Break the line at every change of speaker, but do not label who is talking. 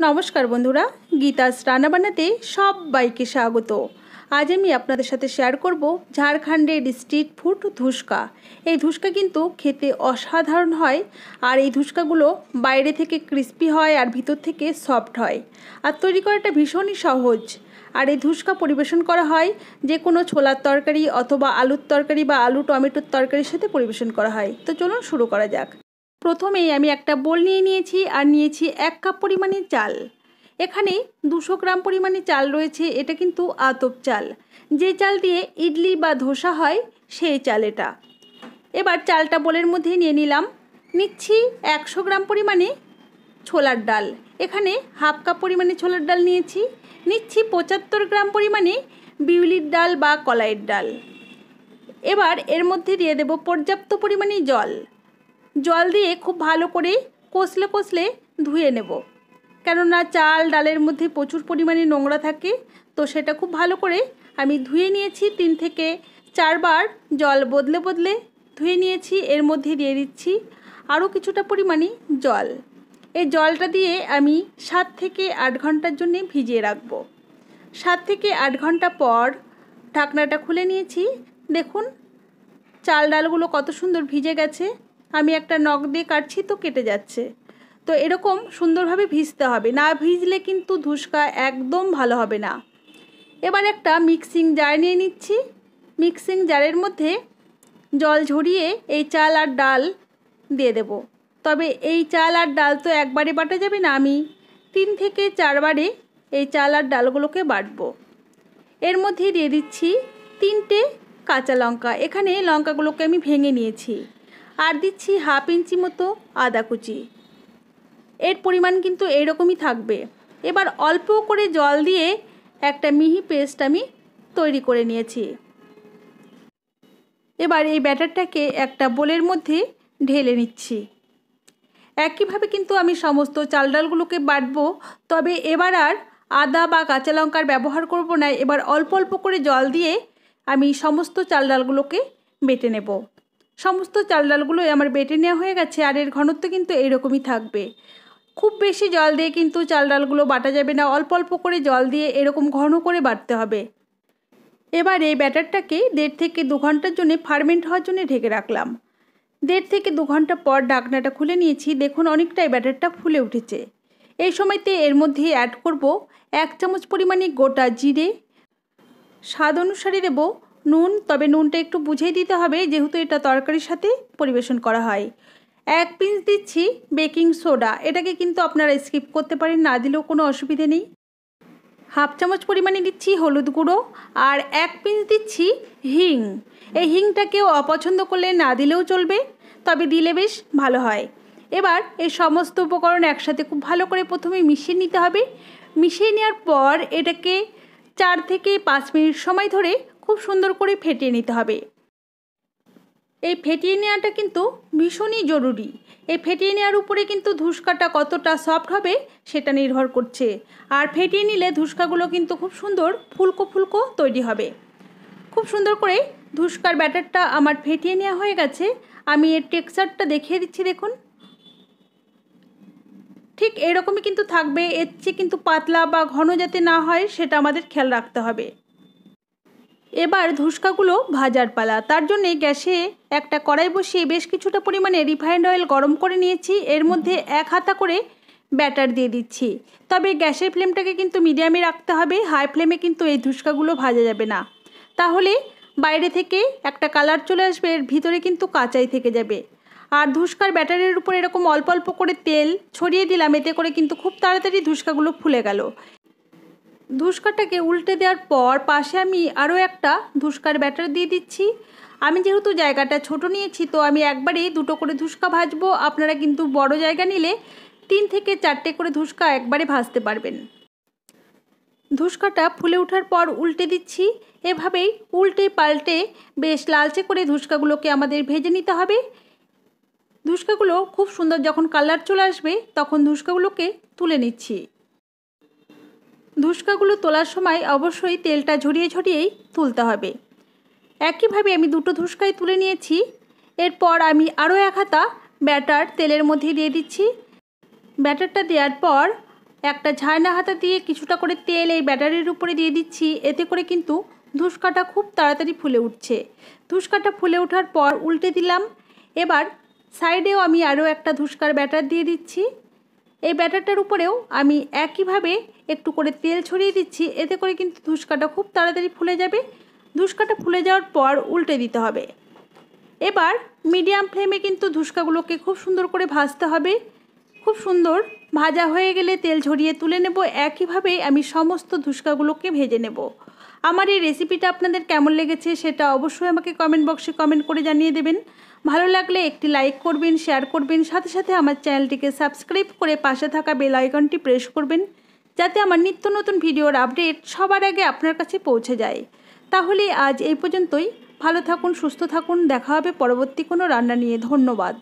নমস্কার বন্ধুরা, গীতাস রান্না বানাতে সবাইকে স্বাগত। আজ আমি আপনাদের সাথে শেয়ার করব ঝাড়খণ্ডের স্ট্রিট ফুড ধুসকা। এই ধুসকা কিন্তু খেতে অসাধারণ হয় আর এই ধুসকাগুলো বাইরে থেকে ক্রিস্পি হয় আর ভিতর থেকে সফট হয়। আর তৈরি করাটা ভীষণই সহজ। আর এই ধুসকা পরিবেশন করা হয় যে কোনো ছোলার তরকারি অথবা আলুর তরকারি বা আলু টমেটোর তরকারির সাথে পরিবেশন করা হয়। তো চলুন শুরু করা যাক। প্রথমেই আমি একটা বোল নিয়ে নিয়েছি আর নিয়েছি এক কাপ পরিমাণে চাল। এখানে দুশো গ্রাম পরিমাণে চাল রয়েছে, এটা কিন্তু আতপ চাল। যে চাল দিয়ে ইডলি বা ধোসা হয়, সেই চাল এটা। এবার চালটা বোলের মধ্যে নিয়ে নিলাম। নিচ্ছি একশো গ্রাম পরিমাণে ছোলার ডাল। এখানে হাফ কাপ পরিমাণে ছোলার ডাল নিয়েছি। নিচ্ছি পঁচাত্তর গ্রাম পরিমাণে বিউলির ডাল বা কলাইয়ের ডাল। এবার এর মধ্যে দিয়ে দেব পর্যাপ্ত পরিমাণে জল। জল দিয়ে খুব ভালো করে কষলে কষলে ধুয়ে নেব। কেননা চাল ডালের মধ্যে প্রচুর পরিমাণে নোংরা থাকে, তো সেটা খুব ভালো করে আমি ধুয়ে নিয়েছি তিন থেকে চারবার। জল বদলে বদলে ধুয়ে নিয়েছি, এর মধ্যে দিয়ে দিচ্ছি আরও কিছুটা পরিমাণে জল। এই জলটা দিয়ে আমি সাত থেকে আট ঘণ্টার জন্য ভিজিয়ে রাখব। সাত থেকে আট ঘণ্টা পর ঢাকনাটা খুলে নিয়েছি। দেখুন, চাল ডালগুলো কত সুন্দর ভিজে গেছে। আমি একটা নখ দিয়ে কাটছি তো কেটে যাচ্ছে। তো এরকম সুন্দরভাবে ভিজতে হবে। না ভিজলে কিন্তু ধুসকা একদম ভালো হবে না। এবার একটা মিক্সিং জার নিয়ে নিচ্ছি। মিক্সিং জারের মধ্যে জল ঝরিয়ে এই চাল আর ডাল দিয়ে দেব। তবে এই চাল আর ডাল তো একবারে বাটা যাবে না। আমি তিন থেকে চারবারে এই চাল আর ডালগুলোকে বাটবো। এর মধ্যে দিয়ে দিচ্ছি তিনটে কাঁচা লঙ্কা। এখানে লঙ্কাগুলোকে আমি ভেঙে নিয়েছি। আর দিচ্ছি হাফ ইঞ্চি মতো আদা কুচি। এর পরিমাণ কিন্তু এইরকমই থাকবে। এবার অল্প করে জল দিয়ে একটা মিহি পেস্ট আমি তৈরি করে নিয়েছি। এবার এই ব্যাটারটাকে একটা বোলের মধ্যে ঢেলে নিচ্ছি। একইভাবে কিন্তু আমি সমস্ত চাল ডালগুলোকে বাটবো, তবে এবার আর আদা বা কাঁচা লঙ্কার ব্যবহার করব না। এবার অল্প অল্প করে জল দিয়ে আমি সমস্ত চাল ডালগুলোকে বেটে নেব। সমস্ত চাল ডালগুলোই আমার বেটে নেওয়া হয়ে গেছে আর এর ঘনত্ব কিন্তু এরকমই থাকবে। খুব বেশি জল দিয়ে কিন্তু চাল ডালগুলো বাটা যাবে না, অল্প অল্প করে জল দিয়ে এরকম ঘন করে বাটতে হবে। এবার এই ব্যাটারটাকে দেড় থেকে দু ঘণ্টার জন্য ফার্মেন্ট হওয়ার জন্য ঢেকে রাখলাম। দেড় থেকে দু ঘণ্টা পর ডাকনাটা খুলে নিয়েছি, দেখুন অনেকটাই ব্যাটারটা ফুলে উঠেছে। এই সময়তে এর মধ্যে অ্যাড করব এক চামচ পরিমাণে গোটা জিরে, স্বাদ অনুসারে দেব নুন, তবে নুনটা একটু বুঝেই দিতে হবে, যেহেতু এটা তরকারির সাথে পরিবেশন করা হয়। এক পিঞ্চ দিচ্ছি বেকিং সোডা, এটাকে কিন্তু আপনারা স্কিপ করতে পারেন, না দিলেও কোনো অসুবিধে নেই। হাফ চামচ পরিমাণে দিচ্ছি হলুদ গুঁড়ো, আর এক পিঞ্চ দিচ্ছি হিং। এই হিংটাকেও অপছন্দ করলে না দিলেও চলবে, তবে দিলে বেশ ভালো হয়। এবার এই সমস্ত উপকরণ একসাথে খুব ভালো করে প্রথমে মিশিয়ে নিতে হবে। মিশিয়ে নেওয়ার পর এটাকে চার থেকে পাঁচ মিনিট সময় ধরে খুব সুন্দর করে ফেটিয়ে নিতে হবে। এই ফেটিয়ে নেওয়াটা কিন্তু ভীষণই জরুরি। এই ফেটিয়ে নেওয়ার উপরে কিন্তু ধুসকাটা কতটা সফট হবে সেটা নির্ভর করছে। আর ফেটিয়ে নিলে ধুসকাগুলো কিন্তু খুব সুন্দর ফুলকো ফুলকো তৈরি হবে। খুব সুন্দর করে ধুসকার ব্যাটারটা আমার ফেটিয়ে নেওয়া হয়ে গেছে। আমি এর টেক্সচারটা দেখিয়ে দিচ্ছি দেখুন। ঠিক এরকমই কিন্তু থাকবে। এর চেয়ে কিন্তু পাতলা বা ঘন যাতে না হয় সেটা আমাদের খেয়াল রাখতে হবে। এবার ধুসকাগুলো ভাজার পালা। তার জন্যে গ্যাসে একটা কড়াই বসিয়ে বেশ কিছুটা পরিমাণে রিফাইন্ড অয়েল গরম করে নিয়েছি। এর মধ্যে এক হাতা করে ব্যাটার দিয়ে দিচ্ছি। তবে গ্যাসের ফ্লেমটাকে কিন্তু মিডিয়ামে রাখতে হবে। হাই ফ্লেমে কিন্তু এই ধুসকাগুলো ভাজা যাবে না। তাহলে বাইরে থেকে একটা কালার চলে আসবে। এর ভিতরে কিন্তু কাঁচাই থেকে যাবে। আর ধুসকার ব্যাটারের উপর এরকম অল্প অল্প করে তেল ছড়িয়ে দিলাম। এতে করে কিন্তু খুব তাড়াতাড়ি ধুসকাগুলো ফুলে গেল। ধুসকাটাকে উল্টে দেওয়ার পর পাশে আমি আরও একটা ধুসকার ব্যাটার দিয়ে দিচ্ছি। আমি যেহেতু জায়গাটা ছোট নিয়েছি, তো আমি একবারেই দুটো করে ধুসকা ভাজবো। আপনারা কিন্তু বড় জায়গা নিলে তিন থেকে চারটে করে ধুসকা একবারে ভাজতে পারবেন। ধুসকাটা ফুলে ওঠার পর উল্টে দিচ্ছি। এভাবেই উল্টে পাল্টে বেশ লালচে করে ধুসকাগুলোকে আমাদের ভেজে নিতে হবে। ধুসকাগুলো খুব সুন্দর যখন কালার চলে আসবে, তখন ধুসকাগুলোকে তুলে নিচ্ছি। ধুসকাগুলো তোলার সময় অবশ্যই তেলটা ঝরিয়ে ঝরিয়েই তুলতে হবে। একইভাবে আমি দুটো ধুসকাই তুলে নিয়েছি। এরপর আমি আরও এক হাতা ব্যাটার তেলের মধ্যে দিয়ে দিচ্ছি। ব্যাটারটা দেওয়ার পর একটা ঝায়না হাতা দিয়ে কিছুটা করে তেল এই ব্যাটারির উপরে দিয়ে দিচ্ছি। এতে করে কিন্তু ধুসকাটা খুব তাড়াতাড়ি ফুলে উঠছে। ধুসকাটা ফুলে ওঠার পর উল্টে দিলাম। এবার সাইডেও আমি আরও একটা ধুসকার ব্যাটার দিয়ে দিচ্ছি। এই ব্যাটারটার উপরেও আমি একইভাবে একটু করে তেল ছড়িয়ে দিচ্ছি। এতে করে কিন্তু ধুসকাটা খুব তাড়াতাড়ি ফুলে যাবে। ধুসকাটা ফুলে যাওয়ার পর উল্টে দিতে হবে। এবার মিডিয়াম ফ্লেমে কিন্তু ধুসকাগুলোকে খুব সুন্দর করে ভাজতে হবে। খুব সুন্দর ভাজা হয়ে গেলে তেল ঝরিয়ে তুলে নেব। একইভাবে আমি সমস্ত ধুসকাগুলোকে ভেজে নেব। আমার এই রেসিপিটা আপনাদের কেমন লেগেছে সেটা অবশ্যই আমাকে কমেন্ট বক্সে কমেন্ট করে জানিয়ে দেবেন। ভালো লাগলে একটি লাইক করবেন শেয়ার করবেন, সাথে সাথে আমার চ্যানেলটিকে সাবস্ক্রাইব করে পাশে থাকা বেল আইকনটি প্রেস করবেন, যাতে আমার নিত্য নতুন ভিডিওর আপডেট সবার আগে আপনার কাছে পৌঁছে যায়। তাহলে আজ এই পর্যন্তই। ভালো থাকুন, সুস্থ থাকুন। দেখা হবে পরবর্তী কোনো রান্না নিয়ে। ধন্যবাদ।